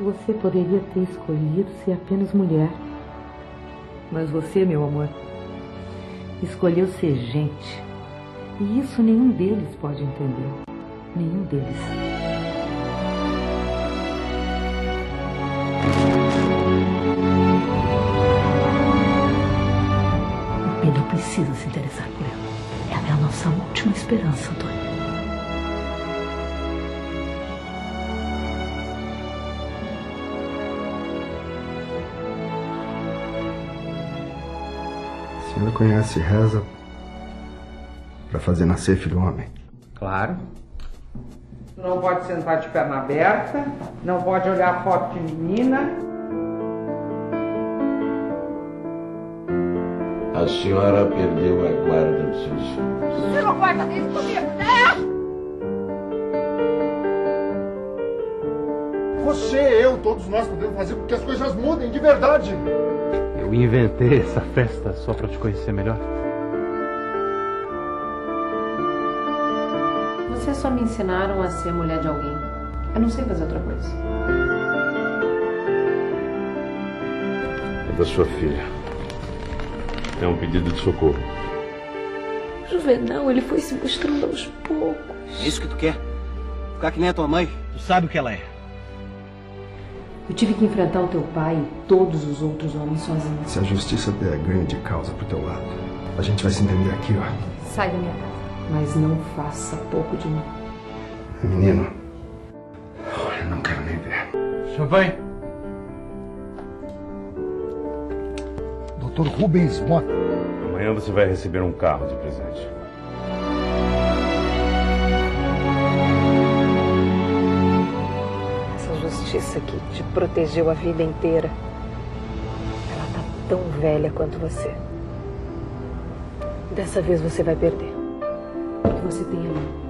você poderia ter escolhido ser apenas mulher. Mas você, meu amor, escolheu ser gente. E isso nenhum deles pode entender. Nenhum deles. O Pedro precisa se interessar por ela. Ela é a nossa última esperança, Antônio. A senhora conhece reza para fazer nascer filho homem? Claro. Não pode sentar de perna aberta, não pode olhar foto de menina. A senhora perdeu a guarda dos seus filhos. Você não vai fazer isso comigo, né? Você, eu, todos nós podemos fazer com que as coisas mudem de verdade. Eu inventei essa festa só para te conhecer melhor. Vocês só me ensinaram a ser mulher de alguém. Eu não sei fazer outra coisa. É da sua filha. É um pedido de socorro. Juvenal, ele foi se mostrando aos poucos. É isso que tu quer? Ficar que nem a tua mãe? Tu sabe o que ela é. Eu tive que enfrentar o teu pai e todos os outros homens sozinho. Se a justiça der grande causa pro teu lado, a gente vai se entender aqui, ó. Sai da minha casa. Mas não faça pouco de mim. Menino, eu não quero nem ver. Champanhe. Dr. Rubens Mota. Amanhã você vai receber um carro de presente. Que te protegeu a vida inteira. Ela tá tão velha quanto você. Dessa vez você vai perder. Porque você tem a mim.